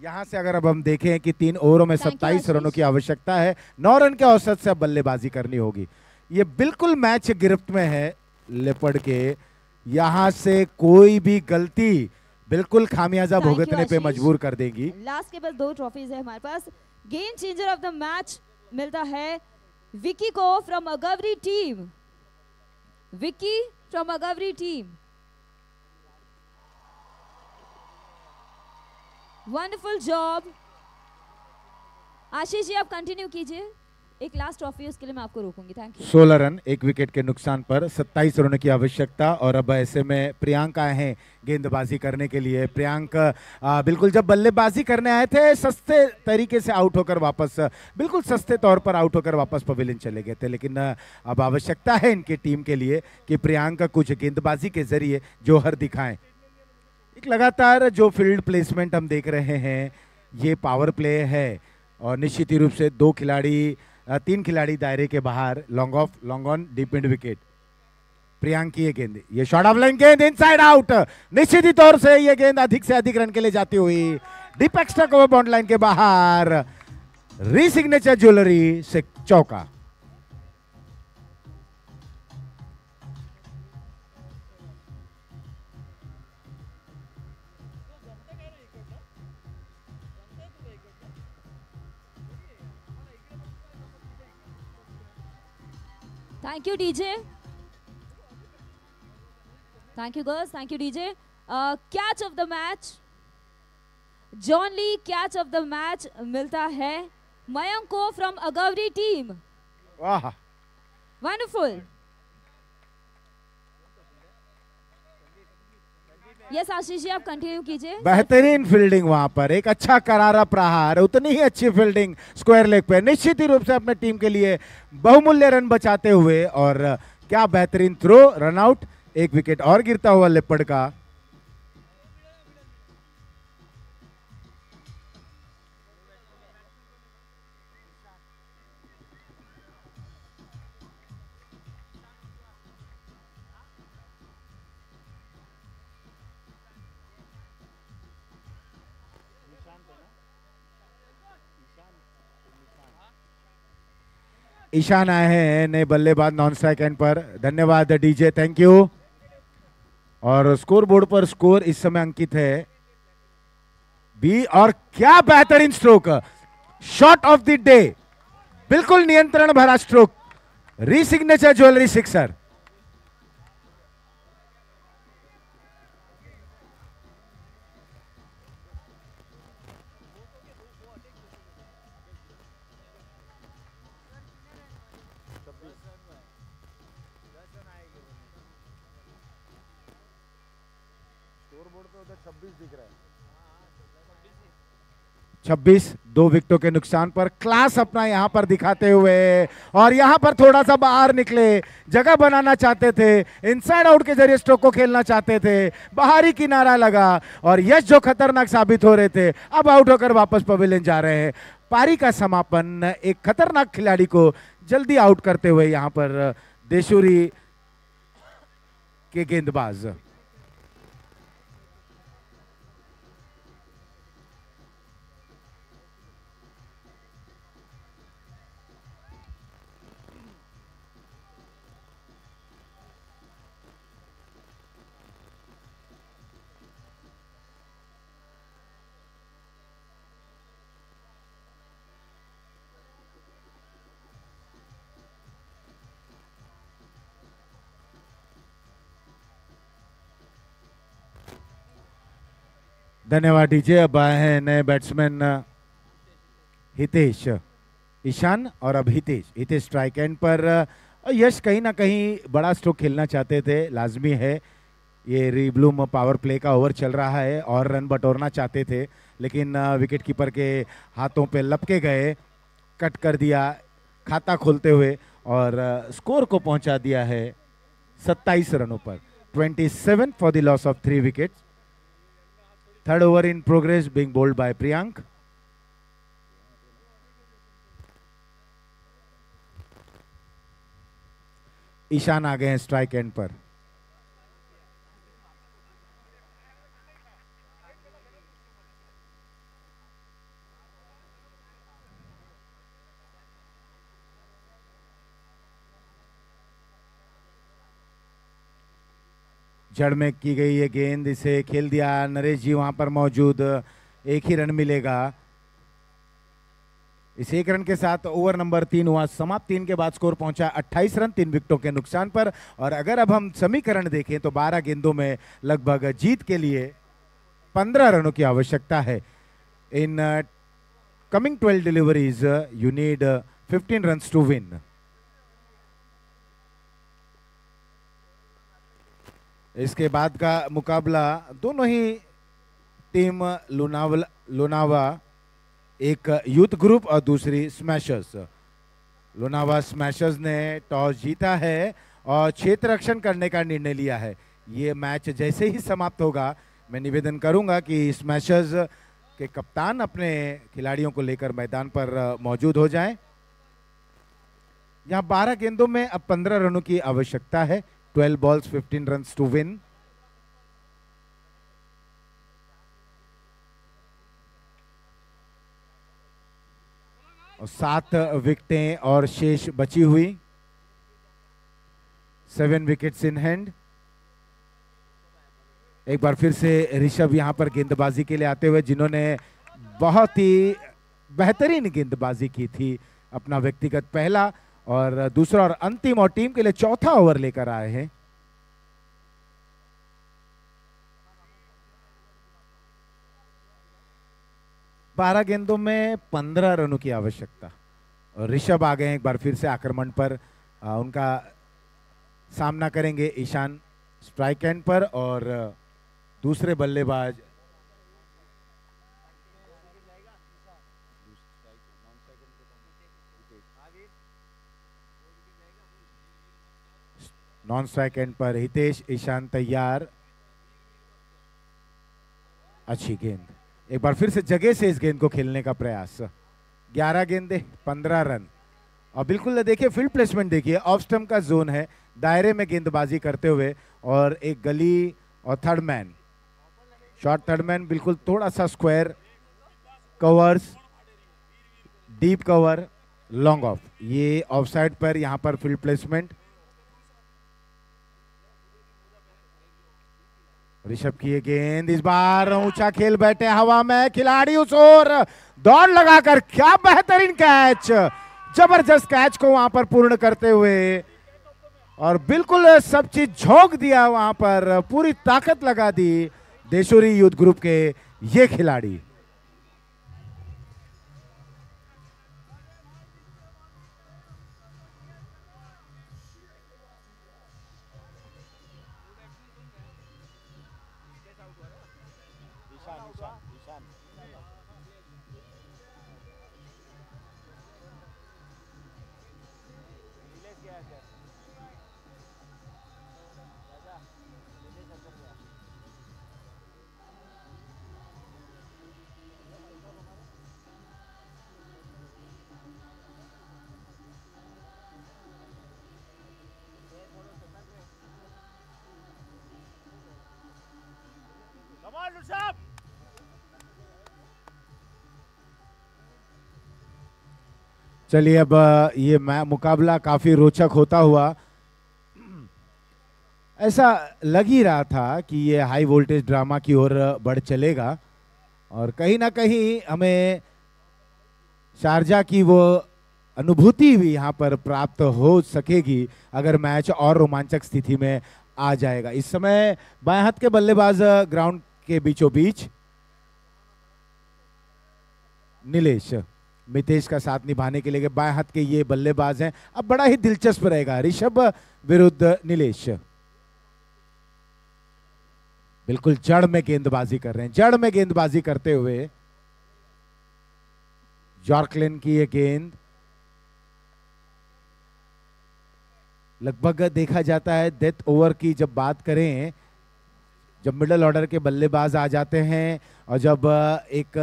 यहाँ से अगर अब हम देखें कि तीन ओवरों में सत्ताईस रनों की आवश्यकता है नौ रन के औसत से अब बल्लेबाजी करनी होगी। ये बिल्कुल मैच गिरफ्त में है लेपर्ड के यहाँ से कोई भी गलती बिल्कुल खामियाजा भुगतने पे मजबूर कर देगी। लास्ट के पास दो ट्रॉफीज है हमारे पास। Game changer of the match मिलता है विकी को from Agwari team Vicky from Agwari team wonderful job Ashish ji आप कंटिन्यू कीजिए। एक लास्ट ट्रॉफी उसके लिए मैं आपको रोकूँगी। थैंक यू 16 रन, एक विकेट के नुकसान पर 27 रनों की आवश्यकता और अब ऐसे में प्रियांक हैं गेंदबाजी करने के लिए। प्रियांक बिल्कुल जब बल्लेबाजी करने आए थे, सस्ते तरीके से आउट होकर वापस, बिल्कुल सस्ते तौर पर आउट होकर वापस पवेलियन चले गए थे। लेकिन अब आवश्यकता है इनकी टीम के लिए कि प्रियांक कुछ गेंदबाजी के ज़रिए जोहर दिखाएँ। एक लगातार जो फ़ील्ड प्लेसमेंट हम देख रहे हैं, ये पावर प्ले है और निश्चित रूप से दो खिलाड़ी तीन खिलाड़ी दायरे के बाहर long off long on deep and wicket प्रियंकी गेंद. ये शॉर्ट ऑफ़ लाइन गेंद इनसाइड आउट निश्चित ही तौर से ये गेंद अधिक से अधिक रन के लिए जाती हुई deep extra cover bound line के बाहर. री सिग्नेचर ज्वेलरी से चौका Thank you, DJ. Thank you, girls. Thank you, DJ. Uh, catch of the match. John Lee catch of the match मिलता है मयंक को फ्रॉम अगवरी टीम वाह वंडरफुल यस आशीष जी आप कंटिन्यू कीजिए। बेहतरीन फील्डिंग वहाँ पर। एक अच्छा करारा प्रहार, उतनी ही अच्छी फील्डिंग स्क्वायर लेग पे। निश्चित ही रूप से अपने टीम के लिए बहुमूल्य रन बचाते हुए और क्या बेहतरीन थ्रो रन आउट एक विकेट और गिरता हुआ लिपड़ का। ईशान आए हैं नए बल्लेबाज नॉन स्ट्राइक एंड पर। धन्यवाद डीजे थैंक यू और स्कोर बोर्ड पर स्कोर इस समय अंकित है। बी और क्या बेहतरीन stroke shot of the day बिल्कुल नियंत्रण भरा स्ट्रोक रीसिग्नेचर ज्वेलरी सिक्सर छब्बीस दो विकेटों के नुकसान पर क्लास अपना यहाँ पर दिखाते हुए और यहाँ पर थोड़ा सा बाहर निकले, जगह बनाना चाहते थे इनसाइड आउट के ज़रिए स्ट्रोक को खेलना चाहते थे, बाहरी किनारा लगा और यश जो खतरनाक साबित हो रहे थे, अब आउट होकर वापस पवेलियन जा रहे हैं। पारी का समापन, एक खतरनाक खिलाड़ी को जल्दी आउट करते हुए यहाँ पर, देशूरी के गेंदबाज। धन्यवाद, डीजे, अब आए हैं नए बैट्समैन हितेश। ईशान और अब हितेश। हितेश स्ट्राइक एंड पर, यश कहीं ना कहीं बड़ा स्ट्रोक खेलना चाहते थे, लाजमी है। ये रिब्लूम पावर प्ले का ओवर चल रहा है और रन बटोरना चाहते थे, लेकिन विकेट कीपर के हाथों पे लपके गए कट कर दिया, खाता खोलते हुए और स्कोर को पहुँचा दिया है 27 रनों पर। 27 for the loss of three wickets Third over in progress being bowled by Priyank. Ishan आ गए हैं स्ट्राइक एंड पर जड़ में की गई ये गेंद इसे खेल दिया। नरेश जी वहाँ पर मौजूद। एक ही रन मिलेगा। इस एक रन के साथ ओवर नंबर तीन हुआ। समाप्त तीन के बाद स्कोर पहुँचा 28 रन, तीन विकेटों के नुकसान पर। और अगर अब हम समीकरण देखें तो 12 गेंदों में लगभग जीत के लिए 15 रनों की आवश्यकता है। In coming 12 deliveries you need 15 run to win इसके बाद का मुकाबला दोनों ही टीम लोनावला, लोनावा, एक यूथ ग्रुप और दूसरी स्मैशर्स लोनावा स्मैशर्स ने टॉस जीता है और क्षेत्र रक्षण करने का निर्णय लिया है। ये मैच जैसे ही समाप्त होगा, मैं निवेदन करूँगा कि स्मैशर्स के कप्तान अपने खिलाड़ियों को लेकर मैदान पर मौजूद हो जाएँ। यहाँ 12 गेंदों में अब 15 रनों की आवश्यकता है। 12 balls, 15 runs to win. सात विकेटें और शेष बची हुई। सेवन विकेट्स इन हैंड एक बार फिर से ऋषभ यहाँ पर गेंदबाजी के लिए आते हुए जिन्होंने बहुत ही बेहतरीन गेंदबाजी की थी अपना व्यक्तिगत पहला। और दूसरा और अंतिम और टीम के लिए चौथा ओवर लेकर आए हैं। बारह गेंदों में पंद्रह रनों की आवश्यकता। और ऋषभ आ गए एक बार फिर से आक्रमण पर। आ, उनका सामना करेंगे ईशान स्ट्राइक एंड पर और दूसरे बल्लेबाज नॉन स्ट्राइक एंड पर हितेश ईशान तैयार। अच्छी गेंद। एक बार फिर से जगह से इस गेंद को खेलने का प्रयास। 11 गेंदे 15 रन। और बिल्कुल देखिए फ़ील्ड प्लेसमेंट देखिए ऑफ़ स्टम्प का जोन है, दायरे में गेंदबाजी करते हुए और एक गली और third man short third man बिल्कुल थोड़ा सा square covers deep cover long off ये ऑफ़ साइड पर यहाँ पर फ़ील्ड प्लेसमेंट ऋषभ की गेंद, इस बार ऊँचा खेल बैठे हवा में, खिलाड़ी उस ओर दौड़ लगाकर, क्या बेहतरीन कैच ज़बरदस्त कैच को वहाँ पर पूर्ण करते हुए और बिल्कुल सब चीज़ झोंक दिया वहाँ पर, पूरी ताकत लगा दी देशोरी यूथ ग्रुप के ये खिलाड़ी। चलिए अब ये मुकाबला काफ़ी रोचक होता हुआ। ऐसा लग ही रहा था कि ये हाई वोल्टेज ड्रामा की ओर बढ़ चलेगा। और कहीं ना कहीं हमें शारजा की वो अनुभूति भी यहाँ पर प्राप्त हो सकेगी, अगर मैच और रोमांचक स्थिति में आ जाएगा। इस समय बाएँ हाथ के बल्लेबाज ग्राउंड के बीचों बीच नीलेश, मितेश का साथ निभाने के लिए बाएँ हाथ के ये बल्लेबाज हैं। अब बड़ा ही दिलचस्प रहेगा। ऋषभ विरुद्ध नीलेश। बिल्कुल जड़ में गेंदबाजी कर रहे हैं। जड़ में गेंदबाजी करते हुए जॉर्कलिन की ये गेंद लगभग देखा जाता है डेथ ओवर की जब बात करें जब मिडल ऑर्डर के बल्लेबाज आ जाते हैं और जब एक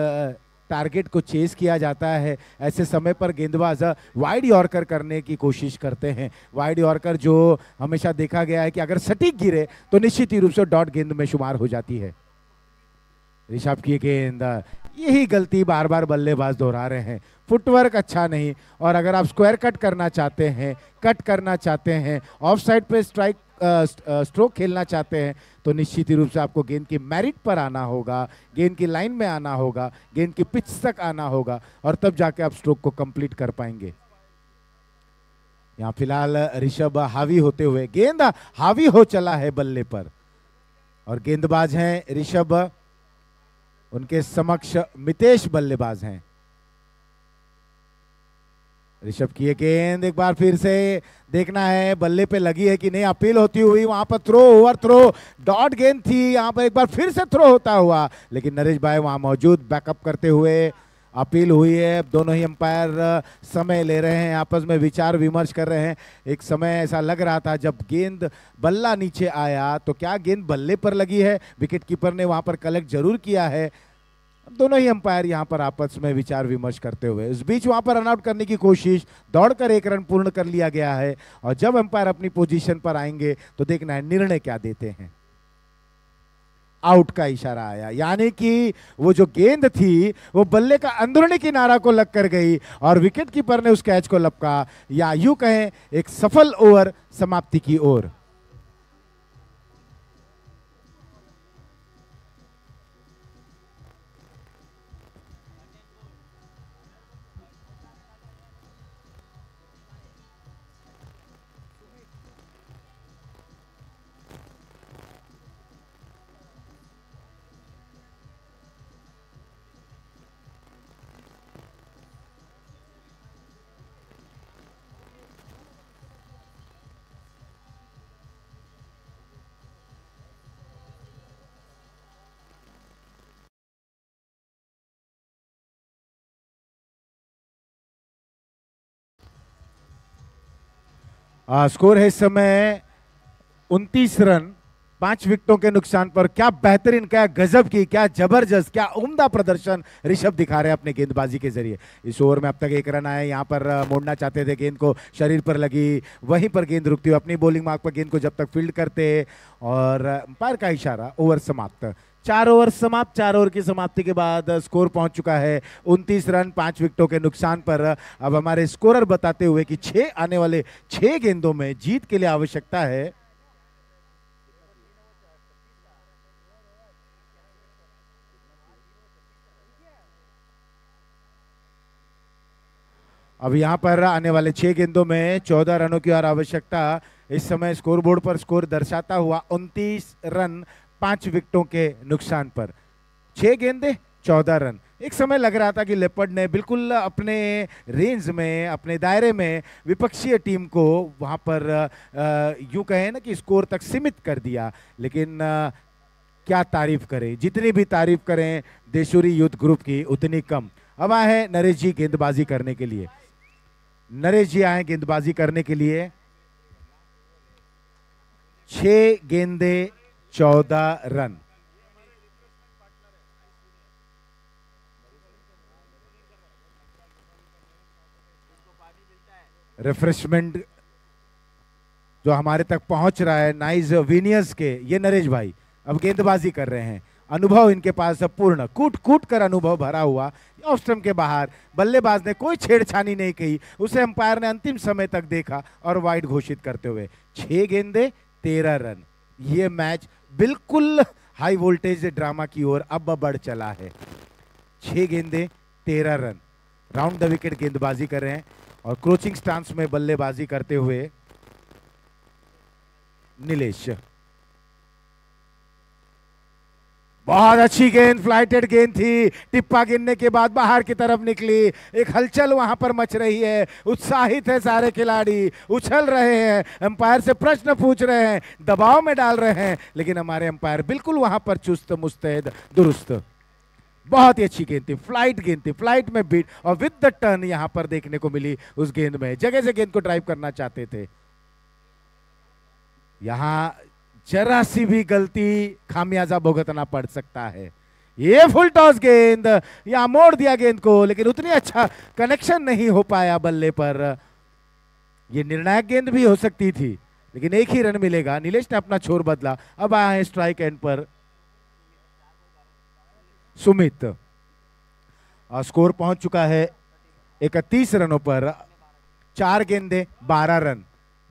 टारगेट को चेस किया जाता है, ऐसे समय पर गेंदबाज वाइड यॉर्कर करने की कोशिश करते हैं। वाइड यॉर्कर जो हमेशा देखा गया है कि अगर सटीक गिरे तो निश्चित ही रूप से डॉट गेंद में शुमार हो जाती है। ऋषभ की गेंद यही गलती बार बार बल्लेबाज दोहरा रहे हैं। फुटवर्क अच्छा नहीं, और अगर आप स्क्वायर कट करना चाहते हैं, कट करना चाहते हैं ऑफ़ साइड पे स्ट्राइक स्ट्रोक खेलना चाहते हैं तो निश्चित ही रूप से आपको गेंद की मेरिट पर आना होगा, गेंद की लाइन में आना होगा, गेंद की पिच तक आना होगा, और तब जाके आप स्ट्रोक को कंप्लीट कर पाएँगे। यहाँ फ़िलहाल ऋषभ हावी होते हुए, गेंद हावी हो चला है बल्ले पर, और गेंदबाज हैं ऋषभ, उनके समक्ष मितेश बल्लेबाज हैं। ऋषभ की गेंद एक बार फिर से देखना है, बल्ले पे लगी है कि नहीं, अपील होती हुई वहाँ पर थ्रो ओवर थ्रो डॉट गेंद थी, यहाँ पर एक बार फिर से थ्रो होता हुआ, लेकिन नरेश भाई वहाँ मौजूद बैकअप करते हुए अपील हुई है दोनों ही अंपायर समय ले रहे हैं, आपस में विचार विमर्श कर रहे हैं, एक समय ऐसा लग रहा था जब गेंद बल्ला नीचे आया तो क्या गेंद बल्ले पर लगी है विकेट कीपर ने वहाँ पर कलेक्ट ज़रूर किया है दोनों ही अंपायर यहाँ पर आपस में विचार विमर्श करते हुए, इस बीच वहाँ पर रनआउट करने की कोशिश, दौड़कर एक रन पूर्ण कर लिया गया है, और जब अंपायर अपनी पोजीशन पर आएँगे तो देखना है निर्णय क्या देते हैं। आउट का इशारा आया, यानी कि वो जो गेंद थी, वो बल्ले का अंदरूनी किनारा को लग कर गई, और विकेट कीपर ने उस कैच को लपका। या यूँ कहें, एक सफल ओवर समाप्ति की ओर। आ, स्कोर है इस समय उनतीस रन पाँच विकेटों के नुकसान पर। क्या बेहतरीन क्या गजब की क्या ज़बरदस्त क्या उम्दा प्रदर्शन ऋषभ दिखा रहे हैं अपने गेंदबाजी के ज़रिए। इस ओवर में अब तक एक रन आए यहाँ पर मोड़ना चाहते थे गेंद को शरीर पर लगी वहीं पर गेंद रुकती हुई अपनी बॉलिंग मार्क पर गेंद को जब तक फ़ील्ड करते और अंपायर का इशारा ओवर समाप्त। चार ओवर समाप्त, चार ओवर की समाप्ति के बाद स्कोर पहुँच चुका है। उनतीस रन, पाँच विकेटों के नुकसान पर। अब हमारे स्कोरर बताते हुए कि छह आने वाले छह गेंदों में जीत के लिए आवश्यकता है। अब यहाँ पर आने वाले छह गेंदों में चौदह रनों की और आवश्यकता। इस समय स्कोरबोर्ड पर स्कोर दर्शाता हुआ उनतीस रन पाँच विकेटों के नुकसान पर। छह गेंदे, चौदह रन। एक समय लग रहा था कि लेपर्ड ने बिल्कुल अपने रेंज में, अपने दायरे में विपक्षीय टीम को वहाँ पर यूँ कहें ना कि स्कोर तक सीमित कर दिया। लेकिन क्या तारीफ़ करें? जितनी भी तारीफ़ करें, देशूरी यूथ ग्रुप की उतनी कम। अब आए हैं नरेश जी गेंदबाजी करने के लिए। नरेश जी आए गेंदबाजी करने के लिए। छह गेंदे चौदह रन। रिफ्रेशमेंट जो हमारे तक पहुँच रहा है नाइज वीनियस के, ये नरेश भाई अब गेंदबाजी कर रहे हैं। अनुभव इनके पास अब पूर्ण कूट कूट कर अनुभव भरा हुआ। ऑफ़ के बाहर, बल्लेबाज ने कोई छेड़छानी नहीं की, उसे अंपायर ने अंतिम समय तक देखा और वाइड घोषित करते हुए। छह गेंदे, तेरह रन। ये मैच बिल्कुल हाई वोल्टेज ड्रामा की ओर अब बढ़ चला है। छह गेंदे, तेरह रन। राउंड द विकेट गेंदबाजी कर रहे हैं और क्रोचिंग स्टांस में बल्लेबाजी करते हुए नीलेश। बहुत अच्छी गेंद फ्लाइटेड गेंद थी। टिप्पा गिरने के बाद बाहर की तरफ़ निकली। एक हलचल वहाँ पर मच रही है। उत्साहित है सारे खिलाड़ी। उछल रहे हैं। अंपायर से प्रश्न पूछ रहे हैं। दबाव में डाल रहे हैं। लेकिन हमारे अंपायर बिल्कुल वहाँ पर चुस्त, मुस्तैद, दुरुस्त। बहुत ही अच्छी गेंद थी। फ़्लाइट गेंद थी। फ़्लाइट में बीट और विद द टर्न यहाँ पर देखने को मिली उस गेंद में। जगह से गेंद को ड्राइव करना चाहते थे। यहाँ जरा सी भी गलती खामियाजा भुगतना पड़ सकता है। ये फुल टॉस गेंद, या मोड़ दिया गेंद को, लेकिन उतनी अच्छा कनेक्शन नहीं हो पाया बल्ले पर। ये निर्णायक गेंद भी हो सकती थी, लेकिन एक ही रन मिलेगा। नीलेश ने अपना छोर बदला। अब आया है स्ट्राइक एंड पर। सुमित और स्कोर पहुँच चुका है इकतीस रनों पर। चार गेंदे, बारह run.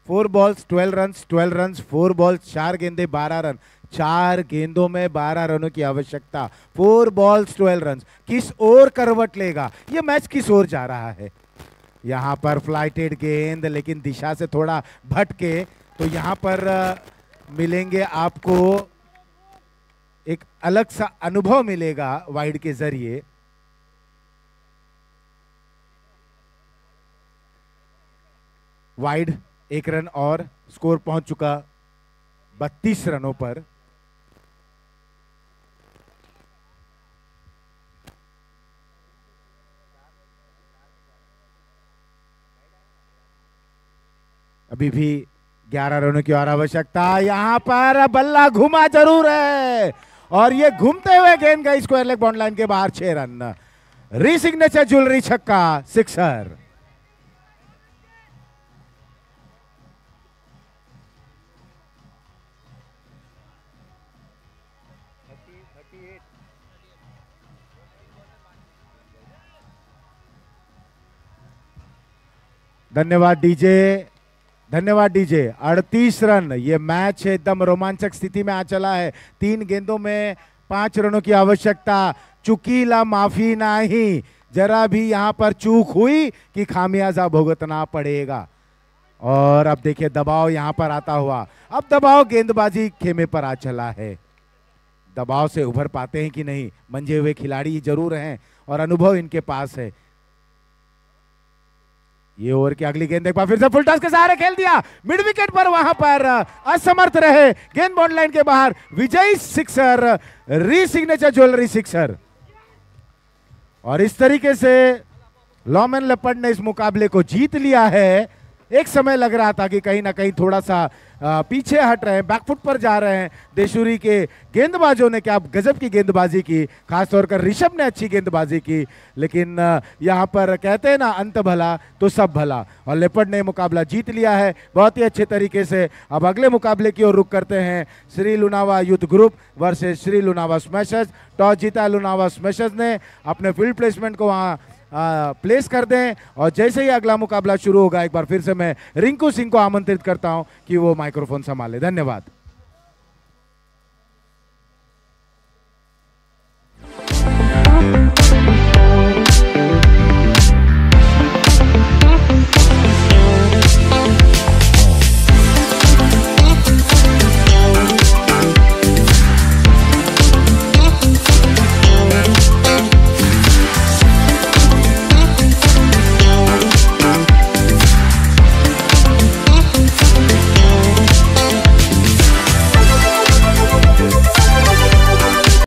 Four balls twelve run twelve run four balls चार गेंदे, बारह रन। चार गेंदों में बारह रनों की आवश्यकता। फोर बॉल्स ट्वेल्व रन किस ओर करवट लेगा? ये मैच किस ओर जा रहा है? यहाँ पर फ्लाइटेड गेंद, लेकिन दिशा से थोड़ा भटके तो यहाँ पर मिलेंगे आपको एक अलग सा अनुभव मिलेगा वाइड के ज़रिए। वाइड एक रन और स्कोर पहुँच चुका बत्तीस रनों पर। अभी भी ग्यारह रनों की और आवश्यकता यहाँ पर बल्ला घुमा ज़रूर है। और ये घूमते हुए गेंद गई स्क्वायर लेग बॉन्ड लाइन के बाहर छह रन। रीसिग्नेचर ज्वेलरी छक्का, सिक्सर। धन्यवाद डीजे धन्यवाद डीजे। अड़तीस रन, ये मैच एकदम रोमांचक स्थिति में आ चला है। तीन गेंदों में पाँच रनों की आवश्यकता, चुकीला माफ़ी नहीं। जरा भी यहाँ पर चूक हुई कि खामियाजा भुगतना पड़ेगा। और अब देखिए, दबाव यहाँ पर आता हुआ। अब दबाव गेंदबाजी खेमे पर आ चला है। दबाव से उभर पाते हैं कि नहीं? मंजे हुए खिलाड़ी ज़रूर हैं और अनुभव इनके पास है। ये ओवर की अगली गेंद फिर से फुल टॉस के सहारे खेल दिया। मिड विकेट पर वहाँ पर असमर्थ रहे। गेंद बॉन्ड लाइन के बाहर, विजय sixer re signature jewellery sixer. और इस तरीके से लॉमेन लेपर्ड ने इस मुकाबले को जीत लिया है। एक समय लग रहा था कि कहीं ना कहीं थोड़ा सा पीछे हट रहे हैं बैकफुट पर जा रहे हैं देशूरी के गेंदबाजों ने। क्या गजब की गेंदबाजी की, खासतौर पर ऋषभ ने अच्छी गेंदबाजी की, लेकिन यहाँ पर कहते हैं ना, अंत भला तो सब भला। और लेपर्ड ने मुकाबला जीत लिया है, बहुत ही अच्छे तरीके से। अब अगले मुकाबले की ओर रुख करते हैं Shri Lunawa youth group versus Shri Lunawa smashers toss जीता लुनावा स्मैशर्स ने, अपने फ़ील्ड प्लेसमेंट को वहाँ प्लेस कर दें। और जैसे ही अगला मुकाबला शुरू होगा, एक बार फिर से मैं रिंकू सिंह को आमंत्रित करता हूँ कि वो माइक्रोफोन संभाले। धन्यवाद।